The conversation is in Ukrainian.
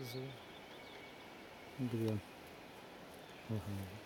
З... Дві. Ага.